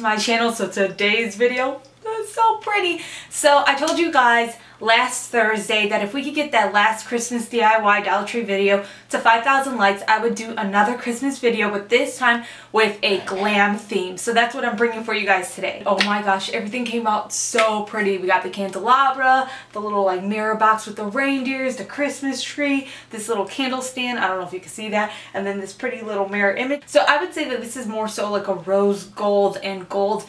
to my channel. So today's video so pretty. So I told you guys last Thursday that if we could get that last Christmas DIY Dollar Tree video to 5,000 likes, I would do another Christmas video, but this time with a glam theme. So that's what I'm bringing for you guys today. Oh my gosh, everything came out so pretty. We got the candelabra, the little like mirror box with the reindeers, the Christmas tree, this little candle stand. I don't know if you can see that. And then this pretty little mirror image. So I would say that this is more so like a rose gold and gold.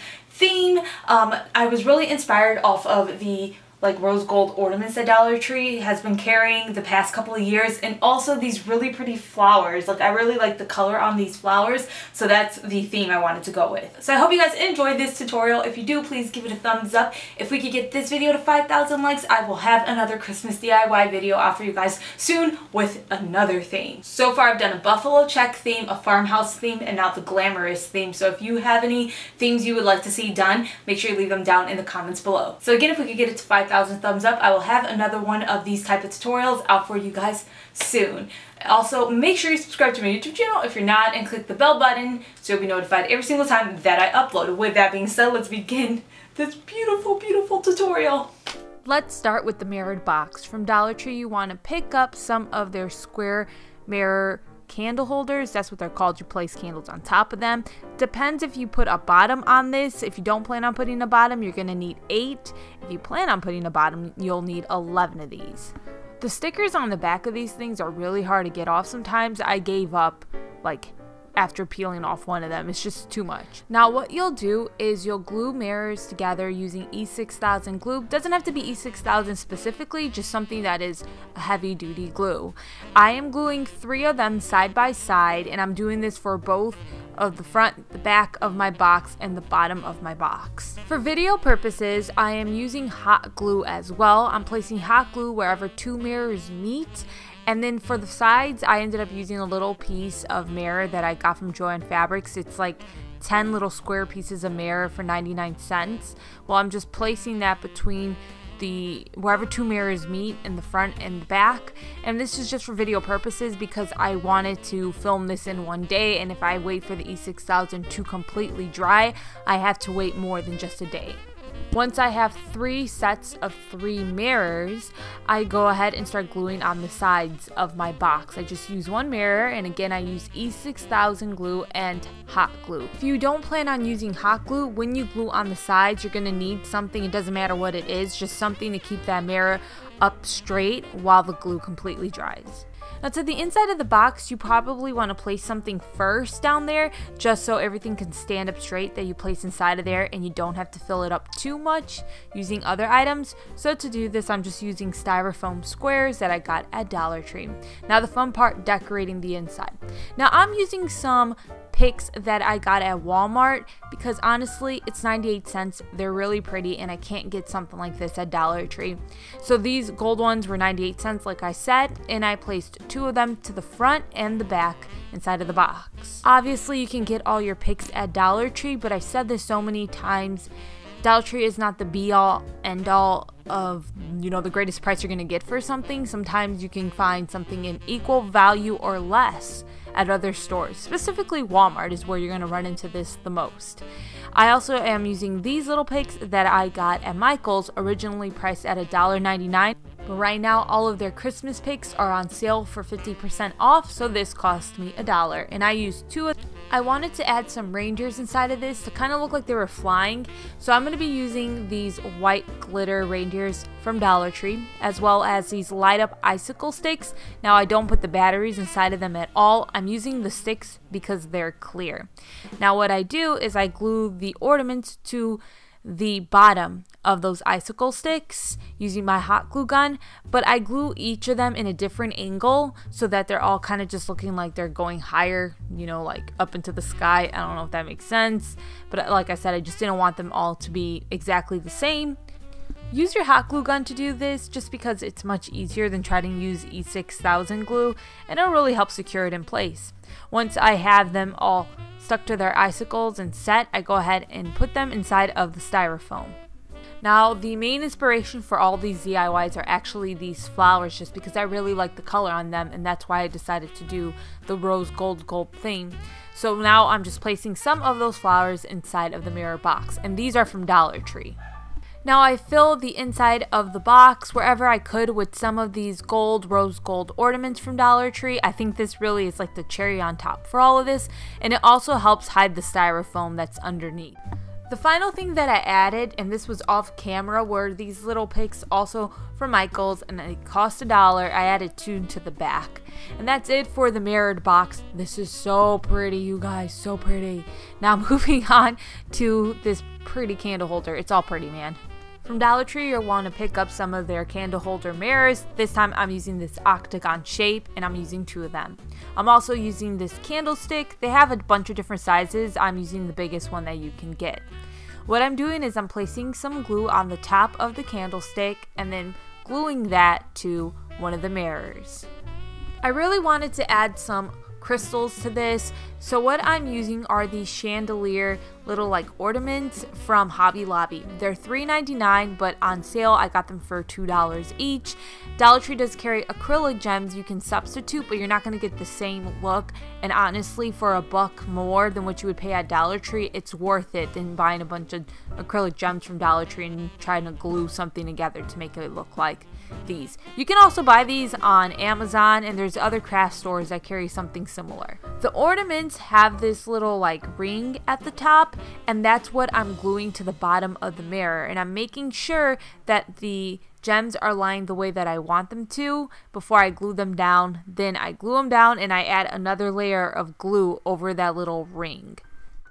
Um, I was really inspired off of the like rose gold ornaments that Dollar Tree has been carrying the past couple of years and also these really pretty flowers like I really like the color on these flowers so that's the theme I wanted to go with. So I hope you guys enjoyed this tutorial. If you do please give it a thumbs up. If we could get this video to 5,000 likes I will have another Christmas DIY video out for you guys soon with another theme. So far I've done a buffalo check theme, a farmhouse theme, and now the glamorous theme. So if you have any themes you would like to see done make sure you leave them down in the comments below. So again if we could get it to 5,000 5,000 thumbs up. I will have another one of these type of tutorials out for you guys soon. Also, make sure you subscribe to my YouTube channel if you're not and click the bell button so you'll be notified every single time that I upload. With that being said, let's begin this beautiful, beautiful tutorial. Let's start with the mirrored box. From Dollar Tree, you want to pick up some of their square mirror candle holders. That's what they're called. You place candles on top of them. Depends if you put a bottom on this. If you don't plan on putting a bottom, you're going to need 8. If you plan on putting a bottom, you'll need 11 of these. The stickers on the back of these things are really hard to get off sometimes. I gave up like after peeling off one of them. It's just too much. Now what you'll do is you'll glue mirrors together using E6000 glue. Doesn't have to be E6000 specifically, just something that is a heavy duty glue. I am gluing three of them side by side and I'm doing this for both of the front, the back of my box, and the bottom of my box. For video purposes, I am using hot glue as well. I'm placing hot glue wherever two mirrors meet and then for the sides, I ended up using a little piece of mirror that I got from Joann Fabrics. It's like 10 little square pieces of mirror for 99 cents. Well, I'm just placing that between the wherever two mirrors meet in the front and the back and this is just for video purposes because I wanted to film this in one day and if I wait for the E6000 to completely dry I have to wait more than just a day. Once I have three sets of three mirrors, I go ahead and start gluing on the sides of my box. I just use one mirror and again I use E6000 glue and hot glue. If you don't plan on using hot glue, when you glue on the sides, you're going to need something, it doesn't matter what it is, just something to keep that mirror up straight while the glue completely dries. Now to the inside of the box, you probably want to place something first down there just so everything can stand up straight that you place inside of there and you don't have to fill it up too much using other items. So to do this, I'm just using styrofoam squares that I got at Dollar Tree. Now the fun part, decorating the inside. Now I'm using some picks that I got at Walmart because honestly, it's 98 cents. They're really pretty and I can't get something like this at Dollar Tree. So these gold ones were 98 cents like I said and I placed two of them to the front and the back inside of the box. Obviously, you can get all your picks at Dollar Tree, but I've said this so many times. Dollar Tree is not the be all end all of you know the greatest price you're going to get for something. Sometimes you can find something in equal value or less at other stores. Specifically, Walmart is where you're going to run into this the most. I also am using these little picks that I got at Michael's, originally priced at $1.99. But right now, all of their Christmas picks are on sale for 50% off, so this cost me a dollar. And I used two of I wanted to add some reindeers inside of this to kind of look like they were flying. So I'm going to be using these white glitter reindeers from Dollar Tree, as well as these light up icicle sticks. Now I don't put the batteries inside of them at all. I'm using the sticks because they're clear. Now what I do is I glue the ornaments to the bottom of those icicle sticks using my hot glue gun, but I glue each of them in a different angle so that they're all kind of just looking like they're going higher, you know, like up into the sky. I don't know if that makes sense, but like I said, I just didn't want them all to be exactly the same. Use your hot glue gun to do this just because it's much easier than trying to use E6000 glue and it'll really help secure it in place. Once I have them all stuck to their icicles and set, I go ahead and put them inside of the styrofoam. Now, the main inspiration for all these DIYs are actually these flowers just because I really like the color on them and that's why I decided to do the rose gold gold theme. So now I'm just placing some of those flowers inside of the mirror box. And these are from Dollar Tree. Now I filled the inside of the box wherever I could with some of these gold, rose gold ornaments from Dollar Tree. I think this really is like the cherry on top for all of this, and it also helps hide the styrofoam that's underneath. The final thing that I added, and this was off camera, were these little picks also from Michaels, and it cost a dollar. I added two to the back. And that's it for the mirrored box. This is so pretty, you guys, so pretty. Now moving on to this pretty candle holder. It's all pretty, man. From Dollar Tree, you'll want to pick up some of their candle holder mirrors. This time I'm using this octagon shape and I'm using two of them. I'm also using this candlestick. They have a bunch of different sizes. I'm using the biggest one that you can get. What I'm doing is I'm placing some glue on the top of the candlestick and then gluing that to one of the mirrors. I really wanted to add some crystals to this. So what I'm using are these chandelier little like ornaments from Hobby Lobby. They're $3.99 but on sale I got them for $2 each. Dollar Tree does carry acrylic gems you can substitute but you're not going to get the same look and honestly for a buck more than what you would pay at Dollar Tree it's worth it than buying a bunch of acrylic gems from Dollar Tree and trying to glue something together to make it look like these. You can also buy these on Amazon and there's other craft stores that carry something similar. The ornaments have this little like ring at the top and that's what I'm gluing to the bottom of the mirror and I'm making sure that the gems are lined the way that I want them to before I glue them down. Then I glue them down and I add another layer of glue over that little ring.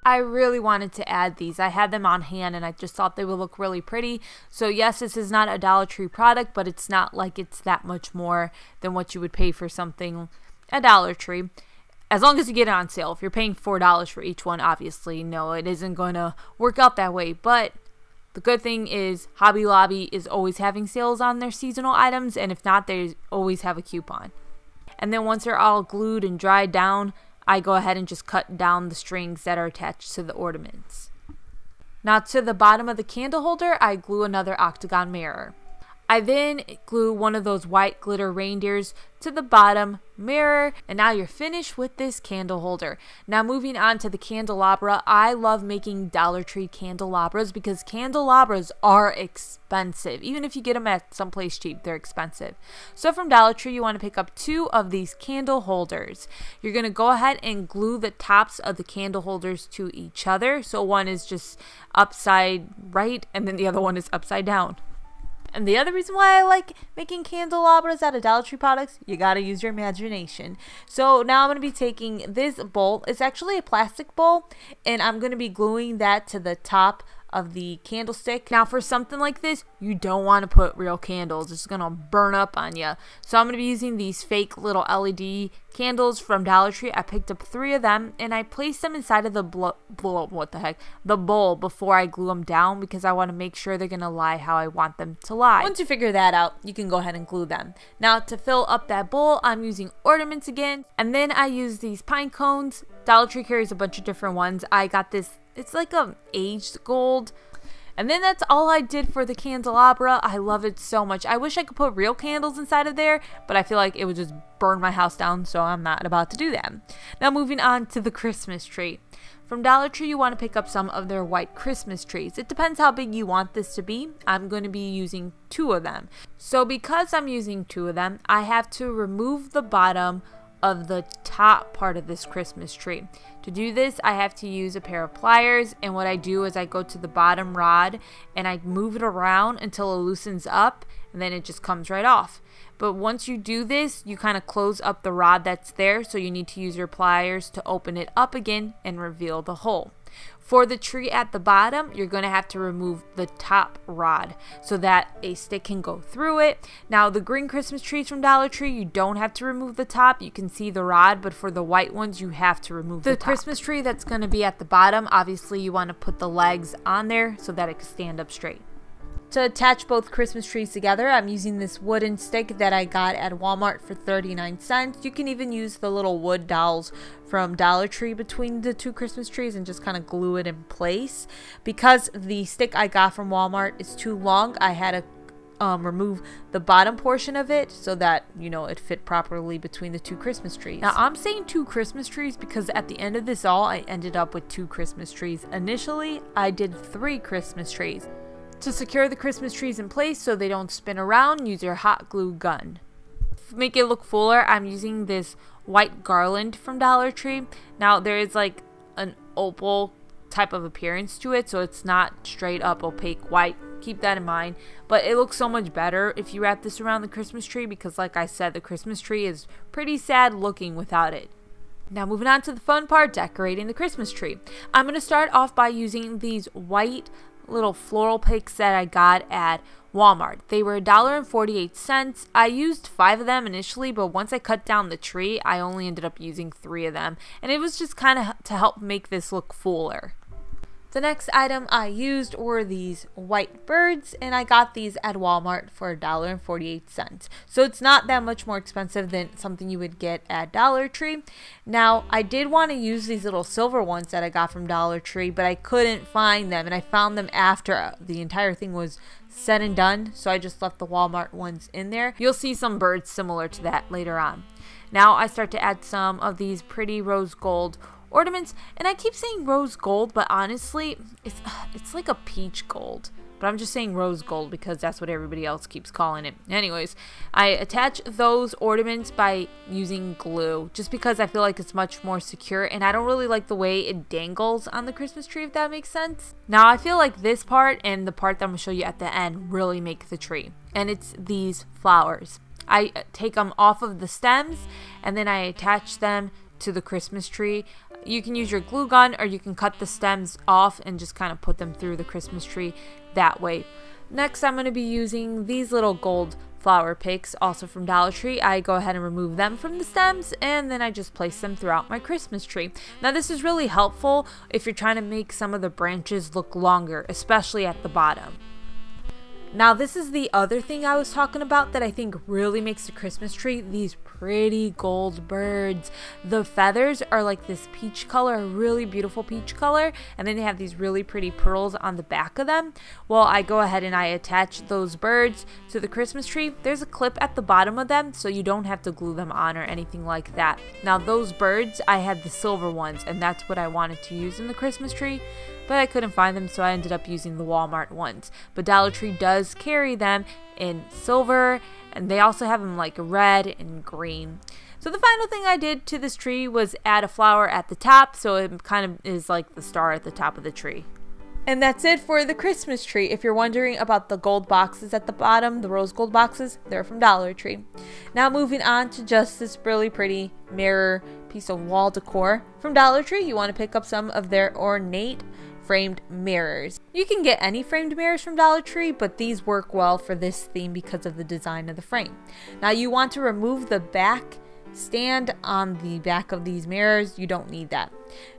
I really wanted to add these. I had them on hand and I just thought they would look really pretty. So yes, this is not a Dollar Tree product, but it's not like it's that much more than what you would pay for something at Dollar Tree. As long as you get it on sale. If you're paying $4 for each one, obviously, no, it isn't going to work out that way. But the good thing is Hobby Lobby is always having sales on their seasonal items, and if not, they always have a coupon. And then once they're all glued and dried down, I go ahead and just cut down the strings that are attached to the ornaments. Now to the bottom of the candle holder, I glue another octagon mirror. I then glue one of those white glitter reindeers to the bottom mirror and now you're finished with this candle holder. Now moving on to the candelabra, I love making Dollar Tree candelabras because candelabras are expensive. Even if you get them at someplace cheap, they're expensive. So from Dollar Tree, you want to pick up two of these candle holders. You're going to go ahead and glue the tops of the candle holders to each other. So one is just upside right and then the other one is upside down. And the other reason why I like making candelabras out of Dollar Tree products, you gotta use your imagination. So now I'm gonna be taking this bowl. It's actually a plastic bowl, and I'm gonna be gluing that to the top of the candlestick. Now for something like this, you don't want to put real candles. It's going to burn up on you. So I'm going to be using these fake little LED candles from Dollar Tree. I picked up three of them and I placed them inside of the blow, blow what the heck, the bowl before I glue them down because I want to make sure they're going to lie how I want them to lie. Once you figure that out, you can go ahead and glue them. Now to fill up that bowl, I'm using ornaments again and then I use these pine cones. Dollar Tree carries a bunch of different ones. I got this it's like a aged gold. And then that's all I did for the candelabra. I love it so much. I wish I could put real candles inside of there, but I feel like it would just burn my house down, so I'm not about to do that. Now moving on to the Christmas tree. From Dollar Tree, you want to pick up some of their white Christmas trees. It depends how big you want this to be. I'm going to be using two of them. So because I'm using two of them, I have to remove the bottom of the top part of this Christmas tree. To do this, I have to use a pair of pliers, and what I do is I go to the bottom rod and I move it around until it loosens up, and then it just comes right off. But once you do this, you kind of close up the rod that's there, so you need to use your pliers to open it up again and reveal the hole. For the tree at the bottom, you're going to have to remove the top rod so that a stick can go through it. Now, the green Christmas trees from Dollar Tree, you don't have to remove the top. You can see the rod, but for the white ones, you have to remove the, the Christmas tree that's going to be at the bottom. Obviously, you want to put the legs on there so that it can stand up straight. To attach both Christmas trees together, I'm using this wooden stick that I got at Walmart for 39 cents. You can even use the little wood dowels from Dollar Tree between the two Christmas trees and just kind of glue it in place. Because the stick I got from Walmart is too long, I had to um, remove the bottom portion of it so that, you know, it fit properly between the two Christmas trees. Now, I'm saying two Christmas trees because at the end of this all, I ended up with two Christmas trees. Initially, I did three Christmas trees. To secure the Christmas trees in place so they don't spin around, use your hot glue gun. To Make it look fuller, I'm using this white garland from Dollar Tree. Now, there is like an opal type of appearance to it, so it's not straight up opaque white. Keep that in mind. But it looks so much better if you wrap this around the Christmas tree because, like I said, the Christmas tree is pretty sad looking without it. Now, moving on to the fun part decorating the Christmas tree. I'm going to start off by using these white little floral picks that I got at Walmart. They were $1.48. I used five of them initially, but once I cut down the tree, I only ended up using three of them. And it was just kind of to help make this look fuller. The next item I used were these white birds, and I got these at Walmart for $1.48. So it's not that much more expensive than something you would get at Dollar Tree. Now, I did want to use these little silver ones that I got from Dollar Tree, but I couldn't find them, and I found them after uh, the entire thing was said and done, so I just left the Walmart ones in there. You'll see some birds similar to that later on. Now I start to add some of these pretty rose gold ornaments. And I keep saying rose gold, but honestly, it's it's like a peach gold. But I'm just saying rose gold because that's what everybody else keeps calling it. Anyways, I attach those ornaments by using glue just because I feel like it's much more secure and I don't really like the way it dangles on the Christmas tree if that makes sense. Now I feel like this part and the part that I'm going to show you at the end really make the tree. And it's these flowers. I take them off of the stems and then I attach them to the Christmas tree. You can use your glue gun or you can cut the stems off and just kind of put them through the Christmas tree that way. Next, I'm going to be using these little gold flower picks, also from Dollar Tree. I go ahead and remove them from the stems and then I just place them throughout my Christmas tree. Now this is really helpful if you're trying to make some of the branches look longer, especially at the bottom. Now, this is the other thing I was talking about that I think really makes the Christmas tree these pretty gold birds. The feathers are like this peach color, a really beautiful peach color, and then they have these really pretty pearls on the back of them. Well, I go ahead and I attach those birds to the Christmas tree. There's a clip at the bottom of them, so you don't have to glue them on or anything like that. Now, those birds, I had the silver ones, and that's what I wanted to use in the Christmas tree but I couldn't find them, so I ended up using the Walmart ones. But Dollar Tree does carry them in silver, and they also have them like red and green. So the final thing I did to this tree was add a flower at the top, so it kind of is like the star at the top of the tree. And that's it for the Christmas tree. If you're wondering about the gold boxes at the bottom, the rose gold boxes, they're from Dollar Tree. Now moving on to just this really pretty mirror piece of wall decor from Dollar Tree. You want to pick up some of their ornate framed mirrors. You can get any framed mirrors from Dollar Tree, but these work well for this theme because of the design of the frame. Now you want to remove the back stand on the back of these mirrors. You don't need that.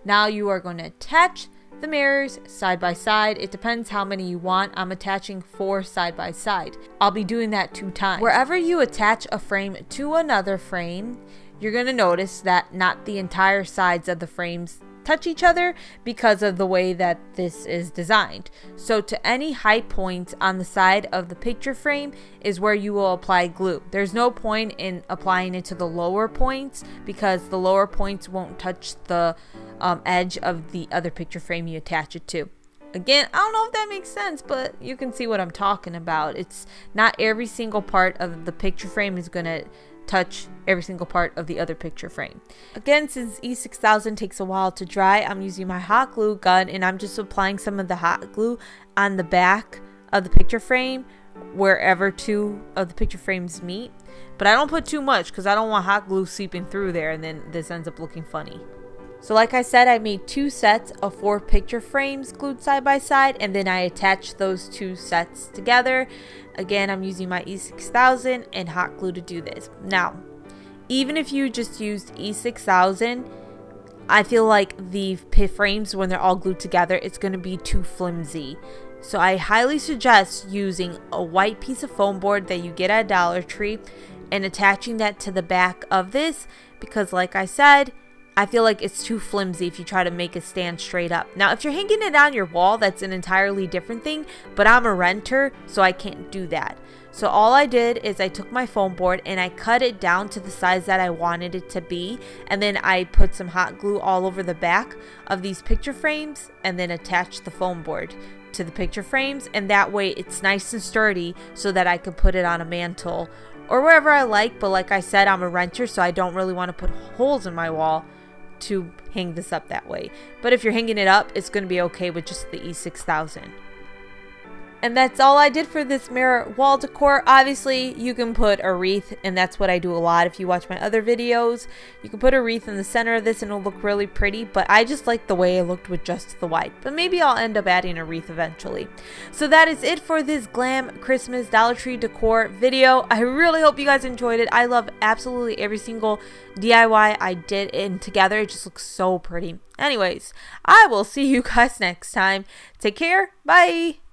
Now you are going to attach the mirrors side by side. It depends how many you want. I'm attaching four side by side. I'll be doing that two times. Wherever you attach a frame to another frame, you're going to notice that not the entire sides of the frames touch each other because of the way that this is designed. So to any high points on the side of the picture frame is where you will apply glue. There's no point in applying it to the lower points because the lower points won't touch the um, edge of the other picture frame you attach it to. Again, I don't know if that makes sense, but you can see what I'm talking about. It's not every single part of the picture frame is going to touch every single part of the other picture frame. Again, since E6000 takes a while to dry, I'm using my hot glue gun and I'm just applying some of the hot glue on the back of the picture frame wherever two of the picture frames meet. But I don't put too much because I don't want hot glue seeping through there and then this ends up looking funny. So like I said, I made two sets of four picture frames glued side by side and then I attached those two sets together. Again, I'm using my E6000 and hot glue to do this. Now, even if you just used E6000, I feel like the frames, when they're all glued together, it's going to be too flimsy. So I highly suggest using a white piece of foam board that you get at Dollar Tree and attaching that to the back of this because like I said, I feel like it's too flimsy if you try to make it stand straight up. Now, if you're hanging it on your wall, that's an entirely different thing, but I'm a renter, so I can't do that. So all I did is I took my foam board and I cut it down to the size that I wanted it to be. And then I put some hot glue all over the back of these picture frames and then attached the foam board to the picture frames. And that way it's nice and sturdy so that I can put it on a mantle or wherever I like. But like I said, I'm a renter, so I don't really want to put holes in my wall to hang this up that way. But if you're hanging it up, it's going to be okay with just the E6000. And that's all I did for this mirror wall decor. Obviously, you can put a wreath, and that's what I do a lot if you watch my other videos. You can put a wreath in the center of this and it'll look really pretty, but I just like the way it looked with just the white. But maybe I'll end up adding a wreath eventually. So that is it for this glam Christmas Dollar Tree decor video. I really hope you guys enjoyed it. I love absolutely every single DIY I did and together. It just looks so pretty. Anyways, I will see you guys next time. Take care. Bye.